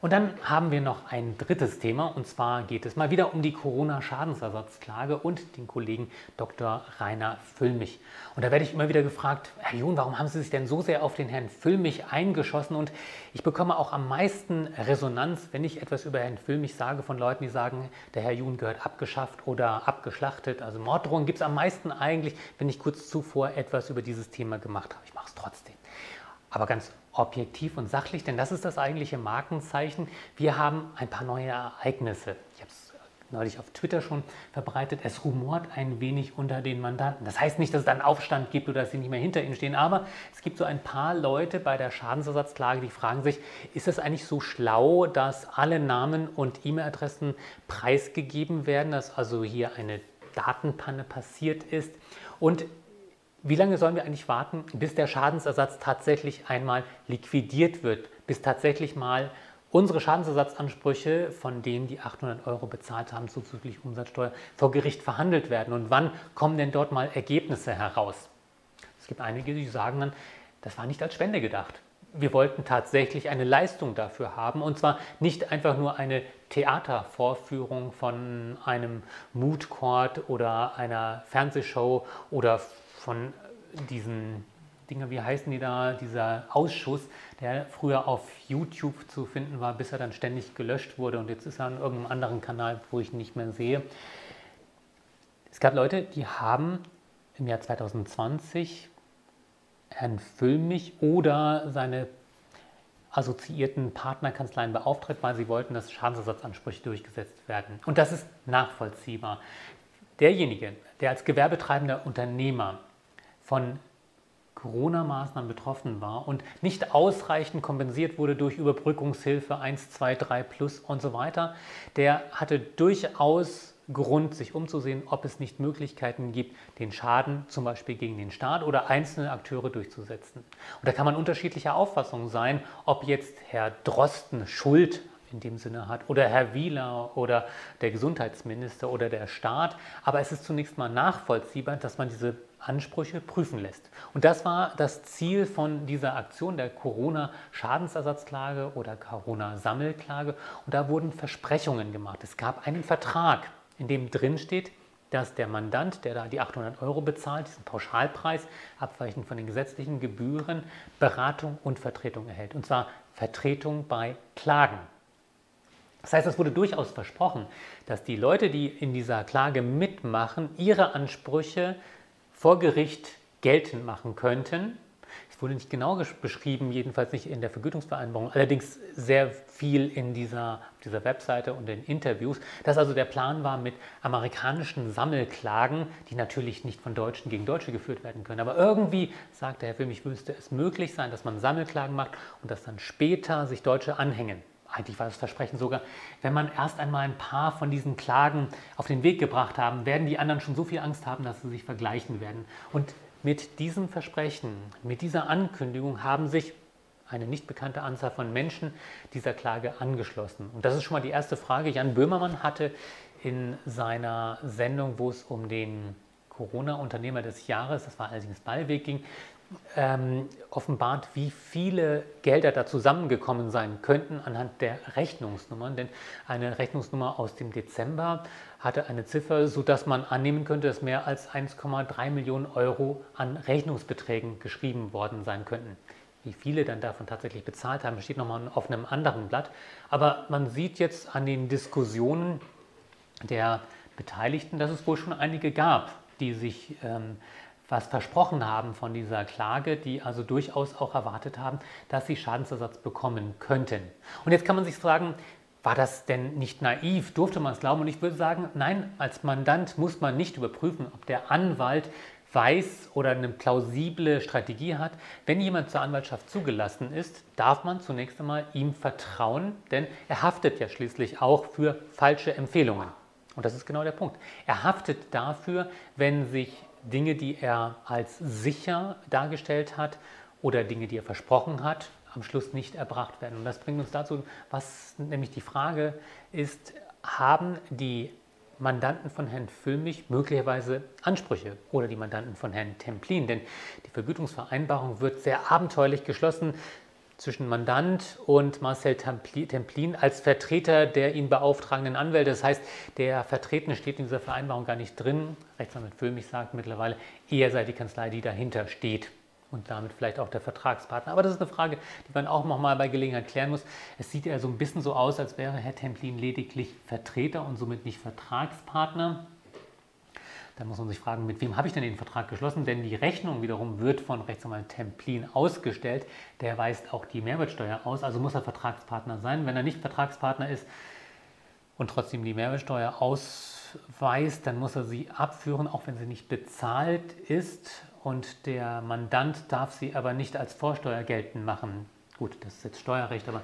Und dann haben wir noch ein drittes Thema und zwar geht es mal wieder um die Corona-Schadensersatzklage und den Kollegen Dr. Rainer Füllmich. Und da werde ich immer wieder gefragt, Herr Jun, warum haben Sie sich denn so sehr auf den Herrn Füllmich eingeschossen? Und ich bekomme auch am meisten Resonanz, wenn ich etwas über Herrn Füllmich sage, von Leuten, die sagen, der Herr Jun gehört abgeschafft oder abgeschlachtet. Also Morddrohungen gibt es am meisten eigentlich, wenn ich kurz zuvor etwas über dieses Thema gemacht habe. Ich mache es trotzdem. Aber ganz objektiv und sachlich, denn das ist das eigentliche Markenzeichen. Wir haben ein paar neue Ereignisse. Ich habe es neulich auf Twitter schon verbreitet. Es rumort ein wenig unter den Mandanten. Das heißt nicht, dass es da einen Aufstand gibt oder dass sie nicht mehr hinter ihnen stehen, aber es gibt so ein paar Leute bei der Schadensersatzklage, die fragen sich, ist es eigentlich so schlau, dass alle Namen und E-Mail-Adressen preisgegeben werden, dass also hier eine Datenpanne passiert ist? Und wie lange sollen wir eigentlich warten, bis der Schadensersatz tatsächlich einmal liquidiert wird, bis tatsächlich mal unsere Schadensersatzansprüche, von denen die 800 Euro bezahlt haben, zuzüglich Umsatzsteuer, vor Gericht verhandelt werden? Und wann kommen denn dort mal Ergebnisse heraus? Es gibt einige, die sagen dann, das war nicht als Spende gedacht. Wir wollten tatsächlich eine Leistung dafür haben und zwar nicht einfach nur eine Theatervorführung von einem Mood Court oder einer Fernsehshow oder von diesen Dinger, wie heißen die da, dieser Ausschuss, der früher auf YouTube zu finden war, bis er dann ständig gelöscht wurde und jetzt ist er an irgendeinem anderen Kanal, wo ich ihn nicht mehr sehe. Es gab Leute, die haben im Jahr 2020 Herrn Füllmich oder seine assoziierten Partnerkanzleien beauftragt, weil sie wollten, dass Schadensersatzansprüche durchgesetzt werden. Und das ist nachvollziehbar. Derjenige, der als gewerbetreibender Unternehmer von Corona-Maßnahmen betroffen war und nicht ausreichend kompensiert wurde durch Überbrückungshilfe 1, 2, 3 plus und so weiter, der hatte durchaus Grund, sich umzusehen, ob es nicht Möglichkeiten gibt, den Schaden zum Beispiel gegen den Staat oder einzelne Akteure durchzusetzen. Und da kann man unterschiedlicher Auffassung sein, ob jetzt Herr Drosten Schuld in dem Sinne hat oder Herr Wieler oder der Gesundheitsminister oder der Staat. Aber es ist zunächst mal nachvollziehbar, dass man diese Ansprüche prüfen lässt. Und das war das Ziel von dieser Aktion der Corona-Schadensersatzklage oder Corona-Sammelklage. Und da wurden Versprechungen gemacht. Es gab einen Vertrag, in dem drin steht, dass der Mandant, der da die 800 Euro bezahlt, diesen Pauschalpreis, abweichend von den gesetzlichen Gebühren, Beratung und Vertretung erhält. Und zwar Vertretung bei Klagen. Das heißt, es wurde durchaus versprochen, dass die Leute, die in dieser Klage mitmachen, ihre Ansprüche vor Gericht geltend machen könnten. Es wurde nicht genau beschrieben, jedenfalls nicht in der Vergütungsvereinbarung, allerdings sehr viel in dieser, dieser Webseite und in Interviews, dass also der Plan war mit amerikanischen Sammelklagen, die natürlich nicht von Deutschen gegen Deutsche geführt werden können. Aber irgendwie, sagte Herr Wilmich, müsste es möglich sein, dass man Sammelklagen macht und dass dann später sich Deutsche anhängen eigentlich war das Versprechen sogar, wenn man erst einmal ein paar von diesen Klagen auf den Weg gebracht haben, werden die anderen schon so viel Angst haben, dass sie sich vergleichen werden. Und mit diesem Versprechen, mit dieser Ankündigung haben sich eine nicht bekannte Anzahl von Menschen dieser Klage angeschlossen. Und das ist schon mal die erste Frage. Jan Böhmermann hatte in seiner Sendung, wo es um den Corona-Unternehmer des Jahres, das war allerdings Ballweg ging, ähm, offenbart, wie viele Gelder da zusammengekommen sein könnten anhand der Rechnungsnummern. Denn eine Rechnungsnummer aus dem Dezember hatte eine Ziffer, sodass man annehmen könnte, dass mehr als 1,3 Millionen Euro an Rechnungsbeträgen geschrieben worden sein könnten. Wie viele dann davon tatsächlich bezahlt haben, steht nochmal auf einem anderen Blatt. Aber man sieht jetzt an den Diskussionen der Beteiligten, dass es wohl schon einige gab, die sich ähm, was versprochen haben von dieser Klage, die also durchaus auch erwartet haben, dass sie Schadensersatz bekommen könnten. Und jetzt kann man sich fragen, war das denn nicht naiv? Durfte man es glauben? Und ich würde sagen, nein, als Mandant muss man nicht überprüfen, ob der Anwalt weiß oder eine plausible Strategie hat. Wenn jemand zur Anwaltschaft zugelassen ist, darf man zunächst einmal ihm vertrauen, denn er haftet ja schließlich auch für falsche Empfehlungen. Und das ist genau der Punkt. Er haftet dafür, wenn sich Dinge, die er als sicher dargestellt hat oder Dinge, die er versprochen hat, am Schluss nicht erbracht werden. Und das bringt uns dazu, was nämlich die Frage ist, haben die Mandanten von Herrn Füllmich möglicherweise Ansprüche oder die Mandanten von Herrn Templin? Denn die Vergütungsvereinbarung wird sehr abenteuerlich geschlossen. Zwischen Mandant und Marcel Templin als Vertreter der ihn beauftragenden Anwälte. Das heißt, der Vertretene steht in dieser Vereinbarung gar nicht drin. Rechtsanwalt Föhmich sagt mittlerweile, er sei die Kanzlei, die dahinter steht und damit vielleicht auch der Vertragspartner. Aber das ist eine Frage, die man auch noch mal bei Gelegenheit klären muss. Es sieht ja so ein bisschen so aus, als wäre Herr Templin lediglich Vertreter und somit nicht Vertragspartner. Dann muss man sich fragen, mit wem habe ich denn den Vertrag geschlossen? Denn die Rechnung wiederum wird von Rechtsanwalt Templin ausgestellt. Der weist auch die Mehrwertsteuer aus, also muss er Vertragspartner sein. Wenn er nicht Vertragspartner ist und trotzdem die Mehrwertsteuer ausweist, dann muss er sie abführen, auch wenn sie nicht bezahlt ist. Und der Mandant darf sie aber nicht als Vorsteuer geltend machen. Gut, das ist jetzt Steuerrecht, aber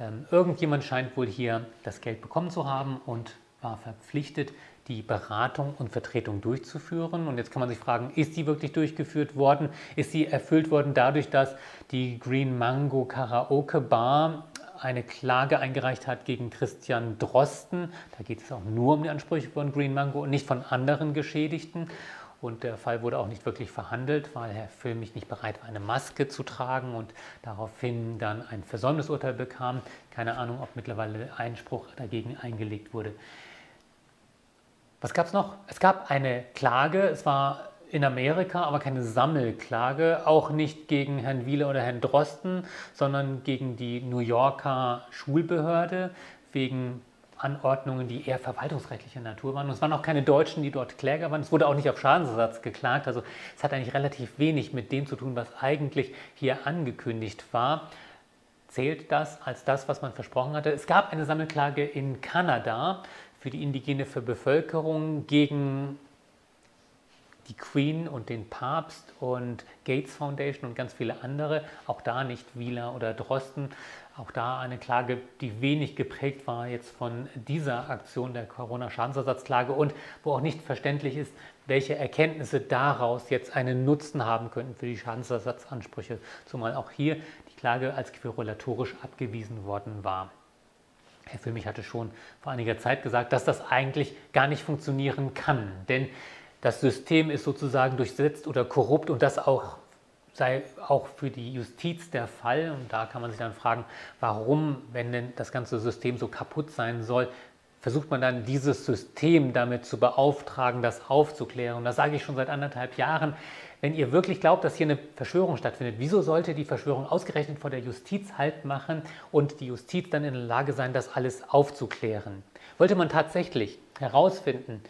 ähm, irgendjemand scheint wohl hier das Geld bekommen zu haben und war verpflichtet, die Beratung und Vertretung durchzuführen. Und jetzt kann man sich fragen, ist die wirklich durchgeführt worden? Ist sie erfüllt worden dadurch, dass die Green Mango Karaoke Bar eine Klage eingereicht hat gegen Christian Drosten. Da geht es auch nur um die Ansprüche von Green Mango und nicht von anderen Geschädigten. Und der Fall wurde auch nicht wirklich verhandelt, weil Herr Füllmich nicht bereit war, eine Maske zu tragen und daraufhin dann ein Versäumnisurteil bekam. Keine Ahnung, ob mittlerweile Einspruch dagegen eingelegt wurde. Was gab es noch? Es gab eine Klage, es war in Amerika, aber keine Sammelklage, auch nicht gegen Herrn Wieler oder Herrn Drosten, sondern gegen die New Yorker Schulbehörde wegen Anordnungen, die eher verwaltungsrechtlicher Natur waren. Und es waren auch keine Deutschen, die dort Kläger waren. Es wurde auch nicht auf Schadensersatz geklagt. Also es hat eigentlich relativ wenig mit dem zu tun, was eigentlich hier angekündigt war. Zählt das als das, was man versprochen hatte? Es gab eine Sammelklage in Kanada für die indigene Bevölkerung gegen die Queen und den Papst und Gates Foundation und ganz viele andere. Auch da nicht Wieler oder Drosten. Auch da eine Klage, die wenig geprägt war jetzt von dieser Aktion der Corona-Schadensersatzklage und wo auch nicht verständlich ist, welche Erkenntnisse daraus jetzt einen Nutzen haben könnten für die Schadensersatzansprüche, zumal auch hier die Klage als querulatorisch abgewiesen worden war. Herr Füllmich hatte schon vor einiger Zeit gesagt, dass das eigentlich gar nicht funktionieren kann. Denn das System ist sozusagen durchsetzt oder korrupt und das auch sei auch für die Justiz der Fall. Und da kann man sich dann fragen, warum, wenn denn das ganze System so kaputt sein soll, versucht man dann dieses System damit zu beauftragen, das aufzuklären. Und das sage ich schon seit anderthalb Jahren. Wenn ihr wirklich glaubt, dass hier eine Verschwörung stattfindet, wieso sollte die Verschwörung ausgerechnet vor der Justiz Halt machen und die Justiz dann in der Lage sein, das alles aufzuklären? Wollte man tatsächlich herausfinden,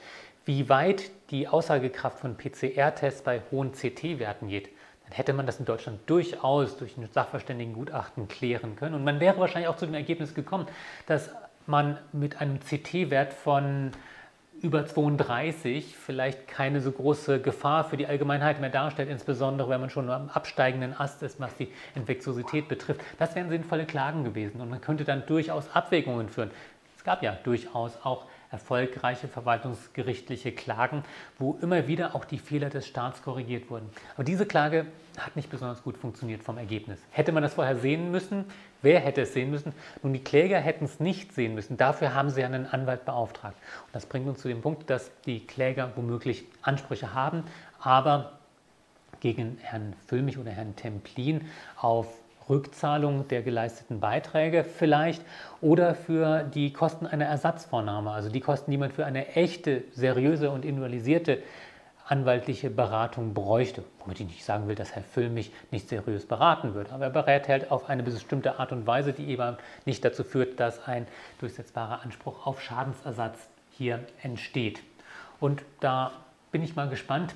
wie weit die Aussagekraft von PCR-Tests bei hohen CT-Werten geht, dann hätte man das in Deutschland durchaus durch ein Sachverständigengutachten klären können. Und man wäre wahrscheinlich auch zu dem Ergebnis gekommen, dass man mit einem CT-Wert von über 32 vielleicht keine so große Gefahr für die Allgemeinheit mehr darstellt, insbesondere wenn man schon am absteigenden Ast ist, was die Infektiosität betrifft. Das wären sinnvolle Klagen gewesen und man könnte dann durchaus Abwägungen führen. Es gab ja durchaus auch erfolgreiche verwaltungsgerichtliche Klagen, wo immer wieder auch die Fehler des Staats korrigiert wurden. Aber diese Klage hat nicht besonders gut funktioniert vom Ergebnis. Hätte man das vorher sehen müssen? Wer hätte es sehen müssen? Nun, die Kläger hätten es nicht sehen müssen. Dafür haben sie einen Anwalt beauftragt. Und das bringt uns zu dem Punkt, dass die Kläger womöglich Ansprüche haben, aber gegen Herrn Füllmich oder Herrn Templin auf Rückzahlung der geleisteten Beiträge vielleicht oder für die Kosten einer Ersatzvornahme, also die Kosten, die man für eine echte, seriöse und individualisierte anwaltliche Beratung bräuchte. Womit ich nicht sagen will, dass Herr Füll mich nicht seriös beraten würde, aber er berät halt auf eine bestimmte Art und Weise, die eben nicht dazu führt, dass ein durchsetzbarer Anspruch auf Schadensersatz hier entsteht. Und da bin ich mal gespannt,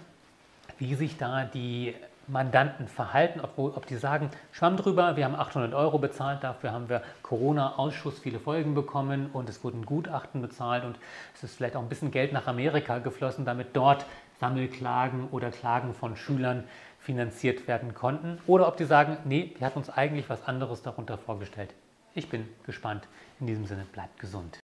wie sich da die Mandanten verhalten, ob, ob die sagen, schwamm drüber, wir haben 800 Euro bezahlt, dafür haben wir Corona-Ausschuss viele Folgen bekommen und es wurden Gutachten bezahlt und es ist vielleicht auch ein bisschen Geld nach Amerika geflossen, damit dort Sammelklagen oder Klagen von Schülern finanziert werden konnten. Oder ob die sagen, nee, wir hatten uns eigentlich was anderes darunter vorgestellt. Ich bin gespannt. In diesem Sinne, bleibt gesund.